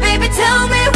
Baby, tell me